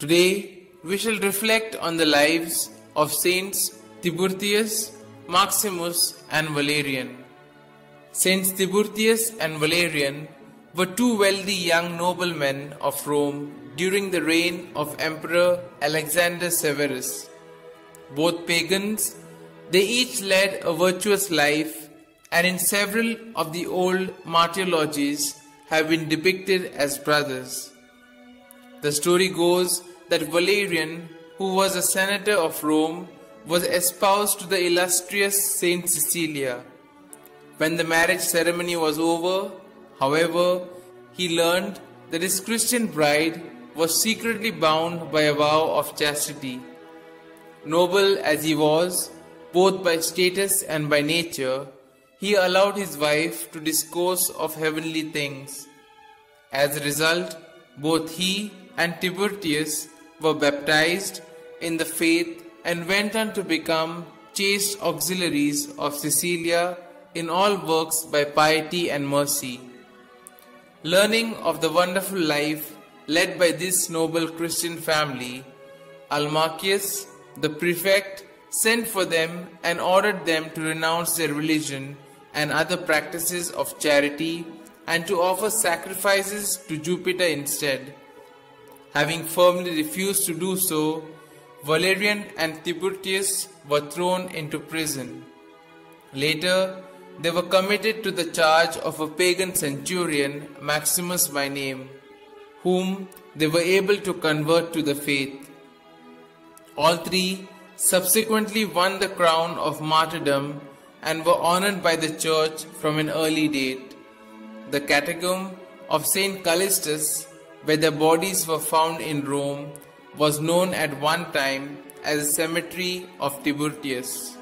Today, we shall reflect on the lives of Saints Tiburtius, Maximus, and Valerian. Saints Tiburtius and Valerian were two wealthy young noblemen of Rome during the reign of Emperor Alexander Severus. Both pagans, they each led a virtuous life and in several of the old martyrologies have been depicted as brothers. The story goes that Valerian, who was a senator of Rome, was espoused to the illustrious Saint Cecilia. When the marriage ceremony was over, however, he learned that his Christian bride was secretly bound by a vow of chastity. Noble as he was, both by status and by nature, he allowed his wife to discourse of heavenly things. As a result, both he and Tiburtius were baptized in the faith and went on to become chaste auxiliaries of Cecilia in all works by piety and mercy. Learning of the wonderful life led by this noble Christian family, Almachius, the prefect, sent for them and ordered them to renounce their religion and other practices of charity and to offer sacrifices to Jupiter instead. Having firmly refused to do so, Valerian and Tiburtius were thrown into prison. Later, they were committed to the charge of a pagan centurion, Maximus by name, whom they were able to convert to the faith. All three subsequently won the crown of martyrdom and were honored by the church from an early date. The catacomb of Saint Callistus, where the bodies were found in Rome, was known at one time as the cemetery of Tiburtius.